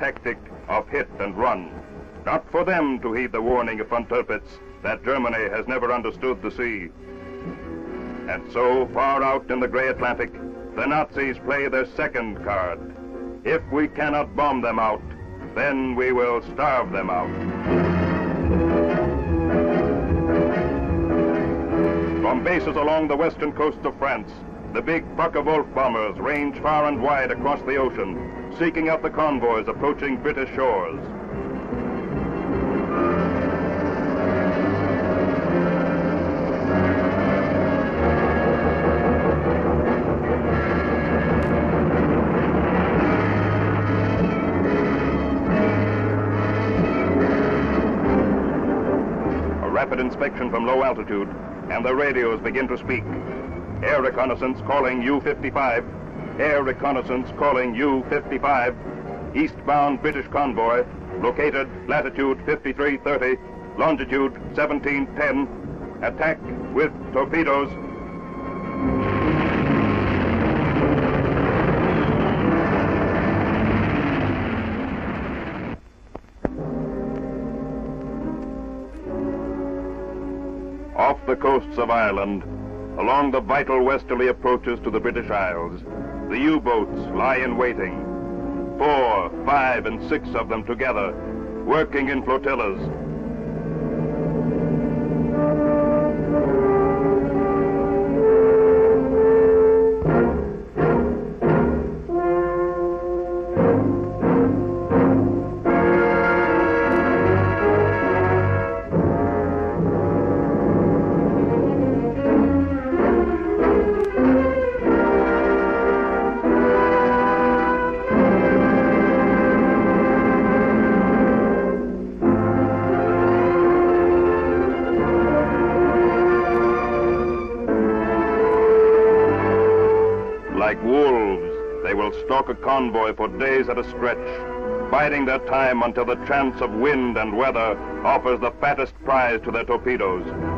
tactic of hit and run. Not for them to heed the warning of von that Germany has never understood the sea. And so, far out in the gray Atlantic, the Nazis play their second card. If we cannot bomb them out, then we will starve them out. From bases along the western coast of France, the big Focke-Wulf bombers range far and wide across the ocean, seeking out the convoys approaching British shores. A rapid inspection from low altitude, and the radios begin to speak. Air reconnaissance calling U-55. Air reconnaissance calling U-55. Eastbound British convoy, located latitude 5330, longitude 1710. Attack with torpedoes. Off the coasts of Ireland, along the vital westerly approaches to the British Isles, the U-boats lie in waiting. Four, five, and six of them together, working in flotillas. A convoy for days at a stretch, biding their time until the chance of wind and weather offers the fattest prize to their torpedoes.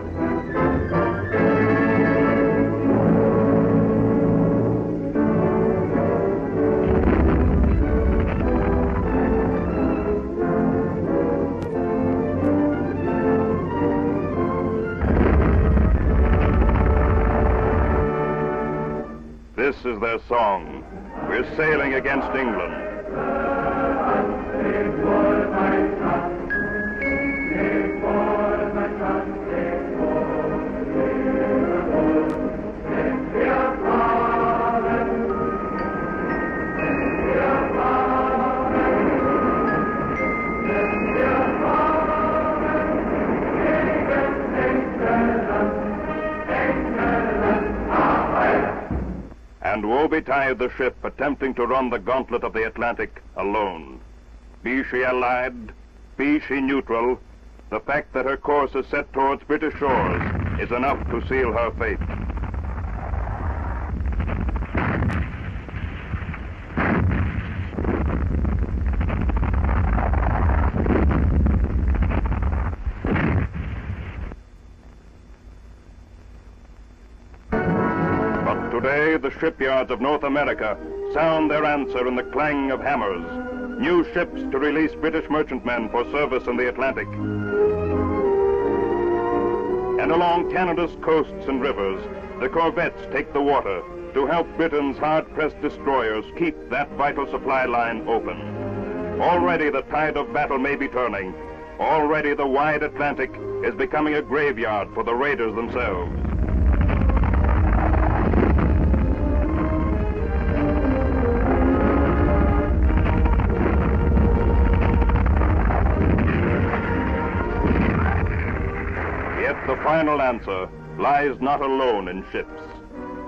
Their song. We're sailing against England. Betide the ship attempting to run the gauntlet of the Atlantic alone. Be she allied, be she neutral, the fact that her course is set towards British shores is enough to seal her fate. But today, the shipyards of North America sound their answer in the clang of hammers. New ships to release British merchantmen for service in the Atlantic. And along Canada's coasts and rivers, the corvettes take the water to help Britain's hard-pressed destroyers keep that vital supply line open. Already the tide of battle may be turning. Already the wide Atlantic is becoming a graveyard for the raiders themselves. Final answer lies not alone in ships.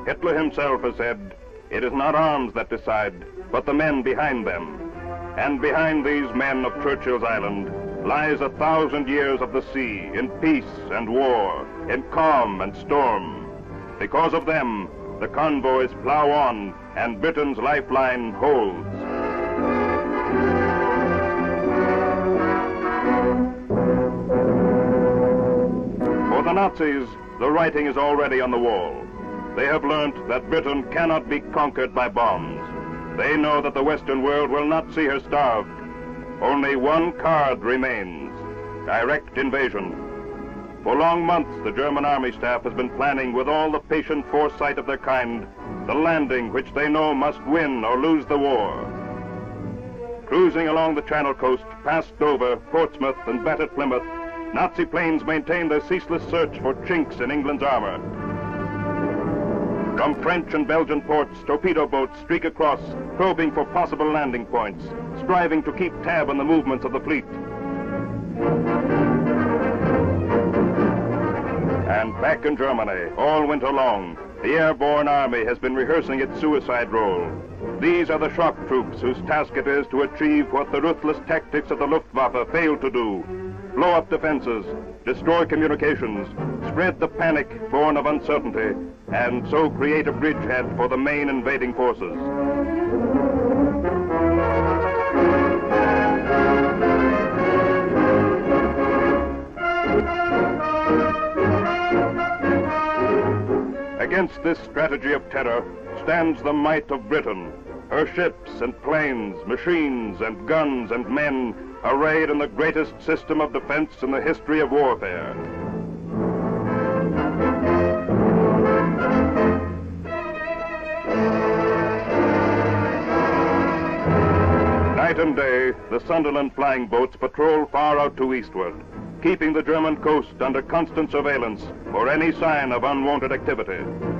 Hitler himself has said, it is not arms that decide, but the men behind them. And behind these men of Churchill's Island lies a thousand years of the sea in peace and war, in calm and storm. Because of them, the convoys plow on and Britain's lifeline holds. Nazis, the writing is already on the wall. They have learnt that Britain cannot be conquered by bombs. They know that the Western world will not see her starved, only one card remains direct invasion. For long months, the German army staff has been planning with all the patient foresight of their kind the landing which they know must win or lose the war. Cruising along the Channel coast, past Dover, Portsmouth, and battered Plymouth, Nazi planes maintain their ceaseless search for chinks in England's armor. From French and Belgian ports, torpedo boats streak across, probing for possible landing points, striving to keep tab on the movements of the fleet. And back in Germany, all winter long, the airborne army has been rehearsing its suicide role. These are the shock troops whose task it is to achieve what the ruthless tactics of the Luftwaffe failed to do. Blow up defenses, destroy communications, spread the panic born of uncertainty, and so create a bridgehead for the main invading forces. Against this strategy of terror stands the might of Britain, her ships and planes, machines and guns and men arrayed in the greatest system of defense in the history of warfare. Night and day, the Sunderland flying boats patrol far out to eastward, keeping the German coast under constant surveillance for any sign of unwanted activity.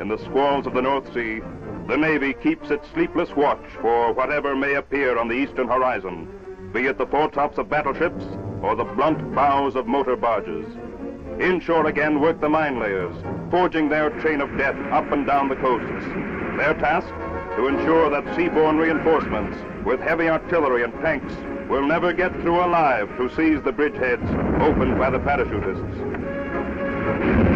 In the squalls of the North Sea, the Navy keeps its sleepless watch for whatever may appear on the eastern horizon, be it the foretops of battleships or the blunt bows of motor barges. Inshore again work the mine layers, forging their chain of death up and down the coasts. Their task? To ensure that seaborne reinforcements with heavy artillery and tanks will never get through alive to seize the bridgeheads opened by the parachutists.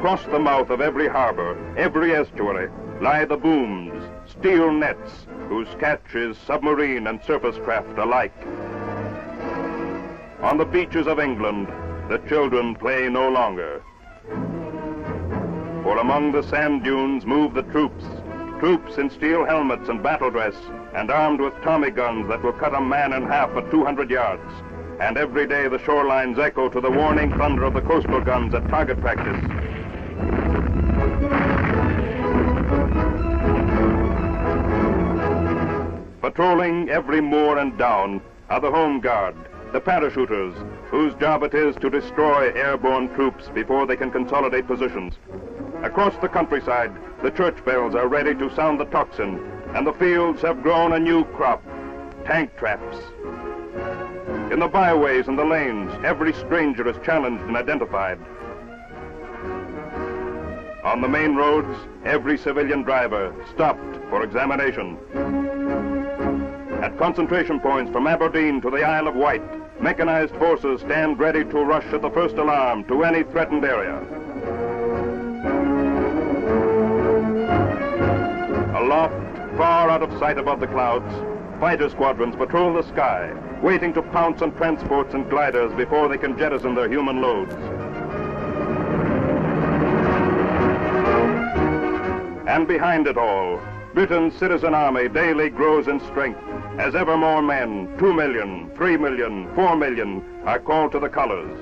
Across the mouth of every harbor, every estuary, lie the booms, steel nets, whose catch is submarine and surface craft alike. On the beaches of England, the children play no longer. For among the sand dunes move the troops, troops in steel helmets and battle dress, and armed with Tommy guns that will cut a man in half at 200 yards. And every day the shorelines echo to the warning thunder of the coastal guns at target practice. Patrolling every moor and down are the Home Guard, the parachuters, whose job it is to destroy airborne troops before they can consolidate positions. Across the countryside, the church bells are ready to sound the tocsin, and the fields have grown a new crop, tank traps. In the byways and the lanes, every stranger is challenged and identified. On the main roads, every civilian driver stopped for examination. At concentration points from Aberdeen to the Isle of Wight, mechanized forces stand ready to rush at the first alarm to any threatened area. Aloft, far out of sight above the clouds, fighter squadrons patrol the sky, waiting to pounce on transports and gliders before they can jettison their human loads. And behind it all, Britain's citizen army daily grows in strength as ever more men, two million, three million, four million, are called to the colors.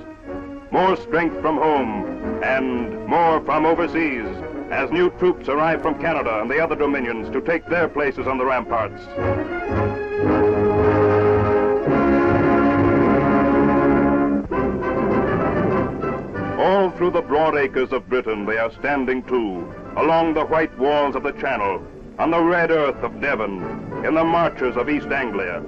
More strength from home and more from overseas as new troops arrive from Canada and the other dominions to take their places on the ramparts. All through the broad acres of Britain they are standing too, along the white walls of the Channel, on the red earth of Devon, in the marches of East Anglia.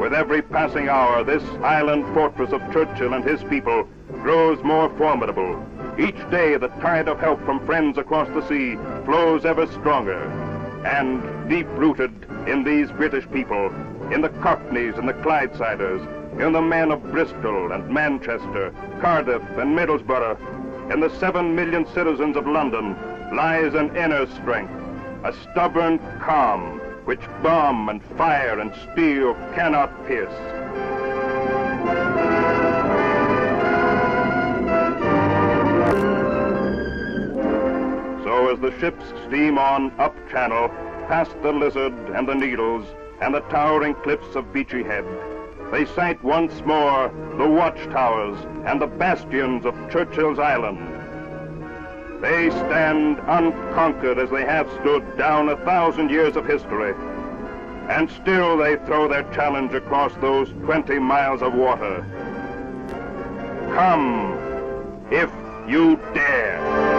With every passing hour, this island fortress of Churchill and his people grows more formidable. Each day, the tide of help from friends across the sea flows ever stronger. And deep-rooted in these British people, in the Cockneys and the Clydesiders, in the men of Bristol and Manchester, Cardiff and Middlesbrough, in the seven million citizens of London, lies an inner strength, a stubborn calm, which bomb and fire and steel cannot pierce. So as the ships steam on up channel, past the Lizard and the Needles and the towering cliffs of Beachy Head, they sight once more the watchtowers and the bastions of Churchill's Island. They stand unconquered as they have stood down a thousand years of history. And still they throw their challenge across those 20 miles of water. Come, if you dare.